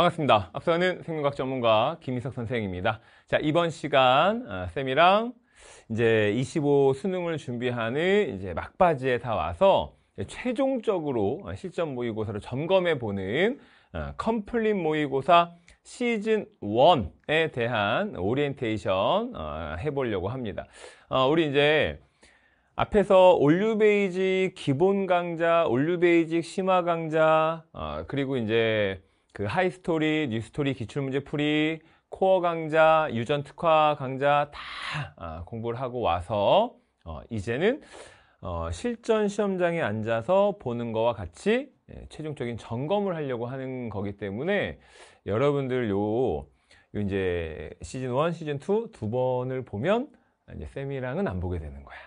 반갑습니다. 앞서가는 생명학 전문가 김희석 선생입니다. 자, 이번 시간 아, 쌤이랑 이제 25 수능을 준비하는 이제 막바지에 다 와서 최종적으로 실전 모의고사를 점검해 보는 아, COMPLETE 모의고사 시즌 1에 대한 오리엔테이션 아, 해보려고 합니다. 우리 이제 앞에서 All New Basic 기본 강좌, All New Basic 심화 강좌, 그리고 이제 그 History, New Story, 기출문제 풀이, core 강좌, 유전 특화 강좌 다 아, 공부를 하고 와서 어, 이제는 어, 실전 시험장에 앉아서 보는 거와 같이 예, 최종적인 점검을 하려고 하는 거기 때문에 여러분들 요, 요 이제 시즌 1, 시즌 2 두 번을 보면 이제 쌤이랑은 안 보게 되는 거야.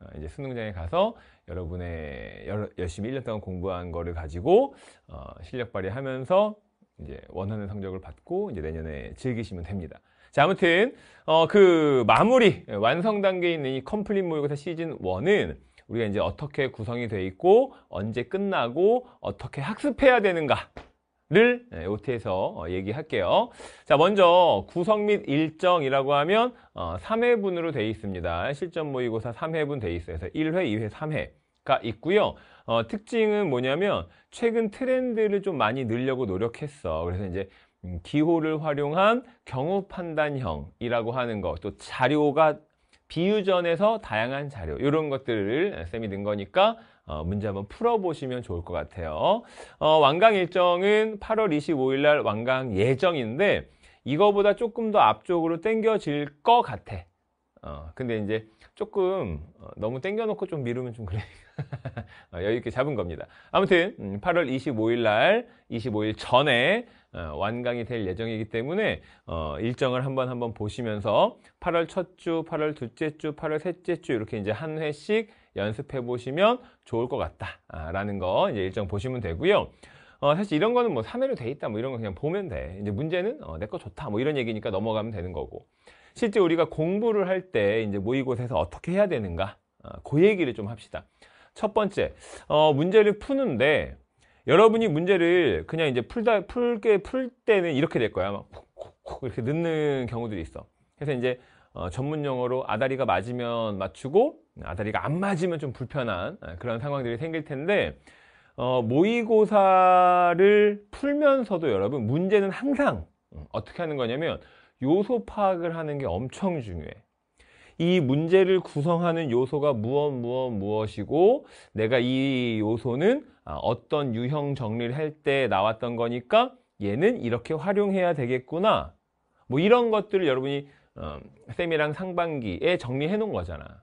어, 이제 수능장에 가서 여러분의 열심히 1년 동안 공부한 거를 가지고 어, 실력 발휘하면서 이제 원하는 성적을 받고 이제 내년에 즐기시면 됩니다. 자, 아무튼 어, 그 마무리 완성 단계에 있는 이 컴플릿 모의고사 시즌 1은 우리가 이제 어떻게 구성이 돼 있고 언제 끝나고 어떻게 학습해야 되는가 를 OT에서 어, 얘기할게요. 자, 먼저 구성 및 일정이라고 하면 3회분으로 어, 되어 있습니다. 실전 모의고사 3회분 되어 있어요. 그래서 1회, 2회, 3회 가 있고요. 어, 특징은 뭐냐면 최근 트렌드를 좀 많이 늘려고 노력했어. 그래서 이제 음, 기호를 활용한 경우 판단형이라고 하는 것, 또 자료가 비유전에서 다양한 자료 이런 것들을 쌤이 는 거니까 어, 문제 한번 풀어보시면 좋을 것 같아요. 어, 완강 일정은 8월 25일 날 완강 예정인데 이거보다 조금 더 앞쪽으로 당겨질 것 같아. 어, 근데 이제 조금 어, 너무 땡겨놓고 좀 미루면 좀 그래. 어, 여유있게 잡은 겁니다. 아무튼 8월 음, 25일 날 25일 전에 어, 완강이 될 예정이기 때문에 일정을 한번 한번 보시면서 8월 첫 주, 8월 둘째 주, 8월 셋째 주 이렇게 이제 한 회씩 연습해 보시면 좋을 것 같다라는 거 이제 일정 보시면 되고요. 어, 사실 이런 거는 뭐 3회로 돼 있다 뭐 이런 거 그냥 보면 돼. 이제 문제는 어, 내 거 좋다 뭐 이런 얘기니까 넘어가면 되는 거고. 실제 우리가 공부를 할 때 이제 모의고사에서 어떻게 해야 되는가 어, 그 얘기를 좀 합시다. 첫 번째 어, 문제를 푸는데 여러분이 문제를 그냥 이제 풀다 풀게 풀 때는 이렇게 될 거야. 막 콕콕콕 이렇게 넣는 경우들이 있어. 그래서 이제 어, 전문 용어로 아다리가 맞으면 맞추고 아다리가 안 맞으면 좀 불편한 어, 그런 상황들이 생길 텐데 어, 모의고사를 풀면서도 여러분 문제는 항상 음, 어떻게 하는 거냐면 요소 파악을 하는 게 엄청 중요해. 이 문제를 구성하는 요소가 무엇 무엇 무엇이고 내가 이 요소는 아, 어떤 유형 정리를 할 때 나왔던 거니까 얘는 이렇게 활용해야 되겠구나. 뭐 이런 것들을 여러분이 어, 쌤이랑 상반기에 정리해 놓은 거잖아.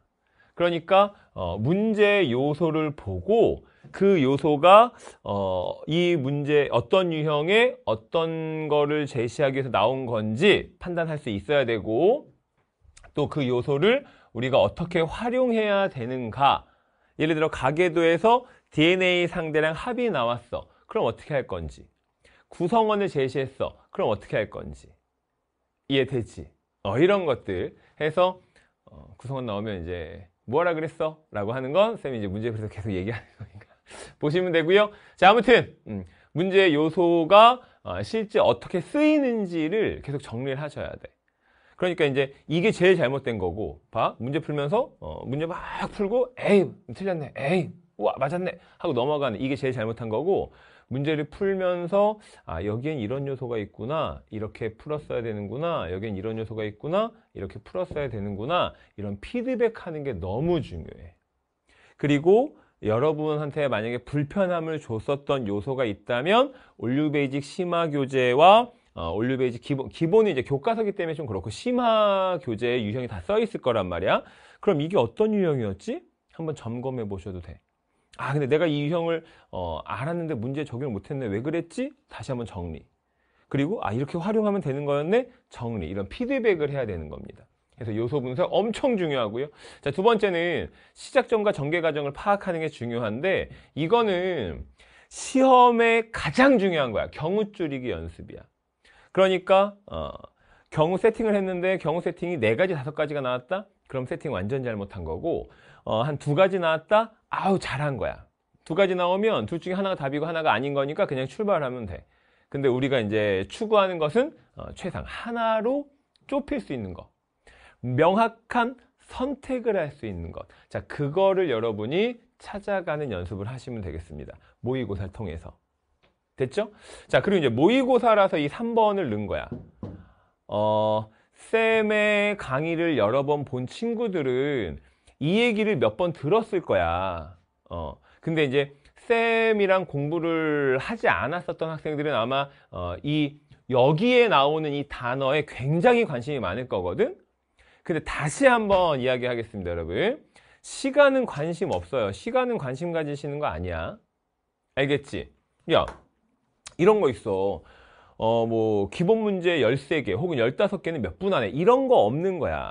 그러니까 어, 문제 요소를 보고 그 요소가 어, 이 문제 어떤 유형의 어떤 거를 제시하기 위해서 나온 건지 판단할 수 있어야 되고 또 그 요소를 우리가 어떻게 활용해야 되는가. 예를 들어 가계도에서 DNA 상대랑 합이 나왔어. 그럼 어떻게 할 건지. 구성원을 제시했어. 그럼 어떻게 할 건지. 이해되지? 어, 이런 것들. 해서 어, 구성원 나오면 이제 뭐하라 그랬어? 라고 하는 건 쌤이 이제 문제풀이에서 계속 얘기하는 거니까 보시면 되고요. 자, 아무튼 음, 문제 요소가 어, 실제 어떻게 쓰이는지를 계속 정리를 하셔야 돼. 그러니까 이제 이게 제일 잘못된 거고 봐 문제 풀면서 어, 문제 막 풀고 에이 틀렸네 에이 와 맞았네 하고 넘어가는 이게 제일 잘못한 거고 문제를 풀면서 아 여기엔 이런 요소가 있구나 이렇게 풀었어야 되는구나 여기엔 이런 요소가 있구나 이렇게 풀었어야 되는구나 이런 피드백 하는 게 너무 중요해 그리고 여러분한테 만약에 불편함을 줬었던 요소가 있다면 All New Basic 심화 교재와 어, All New Basic 기본, 기본이 이제 교과서기 때문에 좀 그렇고 심화 교재의 유형이 다 써 있을 거란 말이야. 그럼 이게 어떤 유형이었지? 한번 점검해 보셔도 돼. 아, 근데 내가 이 유형을 어, 알았는데 문제 적용을 못했네. 왜 그랬지? 다시 한번 정리. 그리고 아 이렇게 활용하면 되는 거였네. 정리. 이런 피드백을 해야 되는 겁니다. 그래서 요소 분석 엄청 중요하고요. 자, 두 번째는 시작 점과 전개 과정을 파악하는 게 중요한데 이거는 시험에 가장 중요한 거야. 경우 줄이기 연습이야. 그러니까 어, 경우 세팅을 했는데 경우 세팅이 네 가지 다섯 가지가 나왔다. 그럼 세팅 완전 잘못한 거고 어, 한 두 가지 나왔다. 아우 잘한 거야. 두 가지 나오면 둘 중에 하나가 답이고 하나가 아닌 거니까 그냥 출발하면 돼. 근데 우리가 이제 추구하는 것은 어, 최상 하나로 좁힐 수 있는 것. 명확한 선택을 할 수 있는 것. 자, 그거를 여러분이 찾아가는 연습을 하시면 되겠습니다. 모의고사를 통해서. 됐죠? 자, 그리고 이제 모의고사라서 이 3번을 넣은 거야. 어, 쌤의 강의를 여러 번 본 친구들은 이 얘기를 몇 번 들었을 거야. 어, 근데 이제 쌤이랑 공부를 하지 않았었던 학생들은 아마 어, 이 여기에 나오는 이 단어에 굉장히 관심이 많을 거거든. 근데 다시 한번 이야기하겠습니다, 여러분. 시간은 관심 없어요. 시간은 관심 가지시는 거 아니야. 알겠지? 야, 이런 거 있어. 어, 뭐, 기본 문제 13개 혹은 15개는 몇 분 안에 이런 거 없는 거야.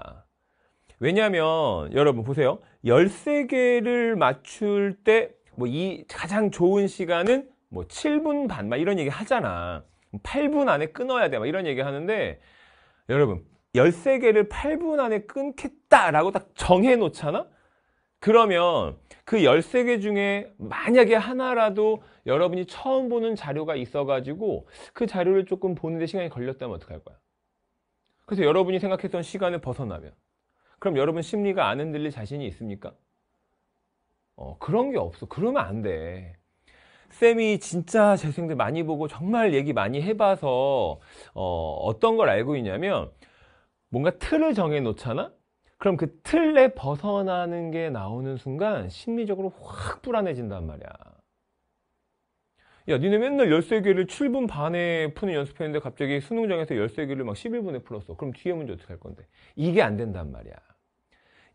왜냐면, 여러분 보세요. 13개를 맞출 때, 뭐, 이 가장 좋은 시간은 뭐, 7분 반, 막 이런 얘기 하잖아. 8분 안에 끊어야 돼, 막 이런 얘기 하는데, 여러분, 13개를 8분 안에 끊겠다라고 딱 정해 놓잖아? 그러면 그 13개 중에 만약에 하나라도 여러분이 처음 보는 자료가 있어가지고 그 자료를 조금 보는데 시간이 걸렸다면 어떡할 거야? 그래서 여러분이 생각했던 시간을 벗어나면 그럼 여러분 심리가 안 흔들릴 자신이 있습니까? 어, 그런 게 없어. 그러면 안 돼. 쌤이 진짜 재생들 많이 보고 정말 얘기 많이 해봐서 어, 어떤 걸 알고 있냐면 뭔가 틀을 정해 놓잖아? 그럼 그 틀에 벗어나는 게 나오는 순간 심리적으로 확 불안해진단 말이야. 야, 니네 맨날 13개를 7분 반에 푸는 연습했는데 갑자기 수능장에서 13개를 막 11분에 풀었어. 그럼 뒤에 문제 어떻게 할 건데? 이게 안 된단 말이야.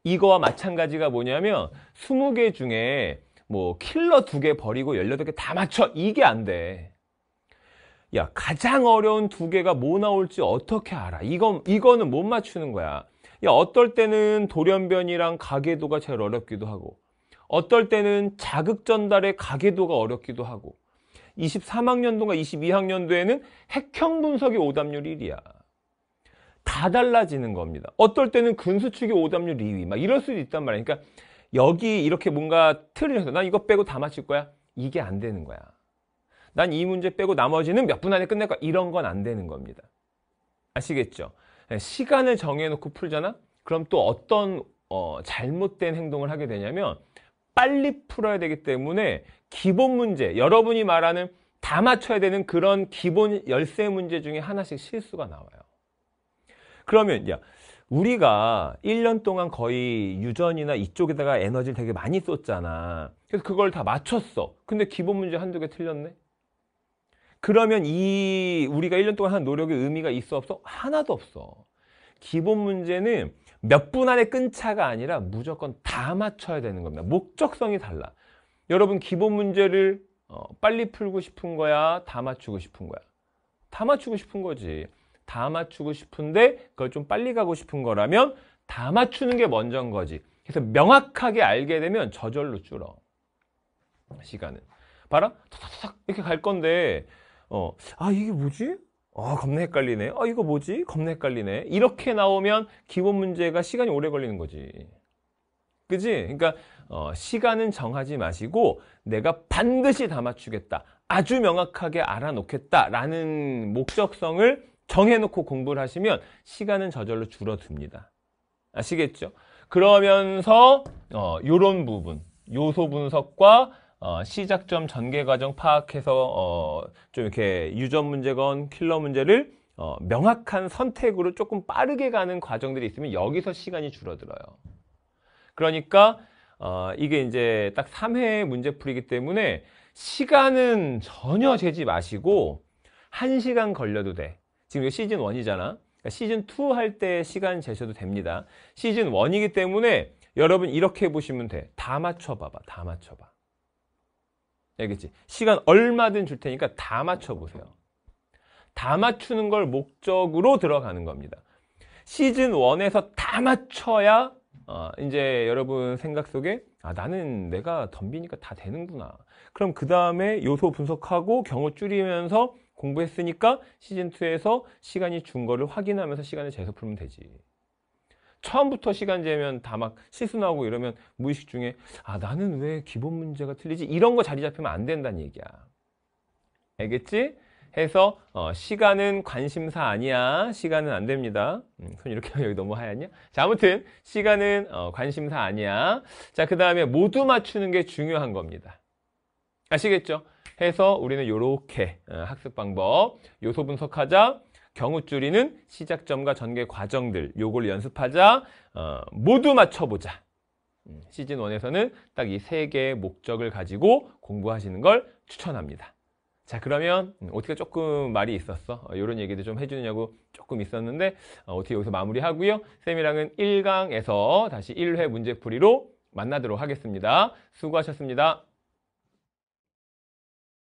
이거와 마찬가지가 뭐냐면 20개 중에 뭐 킬러 2개 버리고 18개 다 맞춰. 이게 안 돼. 야, 가장 어려운 두 개가 뭐 나올지 어떻게 알아? 이건, 이거는 못 맞추는 거야. 야, 어떨 때는 돌연변이랑 가계도가 제일 어렵기도 하고, 어떨 때는 자극 전달의 가계도가 어렵기도 하고, 23학년도가 22학년도에는 핵형 분석의 오답률 1위야. 다 달라지는 겁니다. 어떨 때는 근수축의 오답률 2위, 막 이럴 수도 있단 말이야. 그러니까 여기 이렇게 뭔가 해서 난 이거 빼고 다 맞힐 거야. 이게 안 되는 거야. 난 이 문제 빼고 나머지는 몇 분 안에 끝낼 거야. 이런 건 안 되는 겁니다. 아시겠죠? 네, 시간을 정해놓고 풀잖아? 그럼 또 어떤 어, 잘못된 행동을 하게 되냐면 빨리 풀어야 되기 때문에 기본 문제, 여러분이 말하는 다 맞춰야 되는 그런 기본 열세 문제 중에 하나씩 실수가 나와요. 그러면 야, 우리가 1년 동안 거의 유전이나 이쪽에다가 에너지를 되게 많이 썼잖아. 그래서 그걸 다 맞췄어. 근데 기본 문제 한두 개 틀렸네? 그러면 이 우리가 1년 동안 한 노력의 의미가 있어 없어? 하나도 없어. 기본 문제는 몇 분 안에 끊차가 아니라 무조건 다 맞춰야 되는 겁니다. 목적성이 달라. 여러분 기본 문제를 어, 빨리 풀고 싶은 거야? 다 맞추고 싶은 거야? 다 맞추고 싶은 거지. 다 맞추고 싶은데 그걸 좀 빨리 가고 싶은 거라면 다 맞추는 게 먼저인 거지. 그래서 명확하게 알게 되면 저절로 줄어. 시간은. 봐라. 탁탁탁 이렇게 갈 건데 어, 아, 이게 뭐지? 아, 겁나 헷갈리네. 아, 이거 뭐지? 겁나 헷갈리네. 이렇게 나오면 기본 문제가 시간이 오래 걸리는 거지. 그지? 그러니까, 어, 시간은 정하지 마시고, 내가 반드시 다 맞추겠다. 아주 명확하게 알아놓겠다. 라는 목적성을 정해놓고 공부를 하시면 시간은 저절로 줄어듭니다. 아시겠죠? 그러면서, 어, 요런 부분, 요소 분석과 어, 시작점 전개 과정 파악해서 어, 좀 이렇게 유전 문제건 킬러 문제를 어, 명확한 선택으로 조금 빠르게 가는 과정들이 있으면 여기서 시간이 줄어들어요. 그러니까 어, 이게 이제 딱 3회 문제풀이기 때문에 시간은 전혀 재지 마시고 1시간 걸려도 돼. 지금 이거 시즌 1이잖아. 그러니까 시즌 2 할 때 시간 재셔도 됩니다. 시즌 1이기 때문에 여러분 이렇게 해보시면 돼. 다 맞춰봐봐. 다 맞춰봐. 알겠지? 시간 얼마든 줄 테니까 다 맞춰보세요. 다 맞추는 걸 목적으로 들어가는 겁니다. 시즌 1에서 다 맞춰야 어, 이제 여러분 생각 속에 아 나는 내가 덤비니까 다 되는구나. 그럼 그 다음에 요소 분석하고 경우 줄이면서 공부했으니까 시즌 2에서 시간이 준 거를 확인하면서 시간을 재서 풀면 되지. 처음부터 시간 재면 다막 나오고 이러면 무의식 중에 아 나는 왜 기본 문제가 틀리지? 이런 거 자리 잡히면 안 된다는 얘기야. 알겠지? 해서 어, 시간은 관심사 아니야. 시간은 안 됩니다. 음, 손 이렇게 하면 여기 너무 하얗냐? 자, 아무튼 시간은 어, 관심사 아니야. 자, 그 다음에 모두 맞추는 게 중요한 겁니다. 아시겠죠? 해서 우리는 이렇게 학습 방법 요소 분석하자. 경우 줄이는 시작점과 전개 과정들 요걸 연습하자. 어, 모두 맞춰보자. 음, 시즌 1에서는 딱 이 세 개의 목적을 가지고 공부하시는 걸 추천합니다. 자 그러면 음, 어떻게 조금 말이 있었어? 어, 이런 얘기도 좀 해주느냐고 조금 있었는데 어, 어떻게 여기서 마무리하고요. 쌤이랑은 1강에서 다시 1회 문제풀이로 만나도록 하겠습니다. 수고하셨습니다.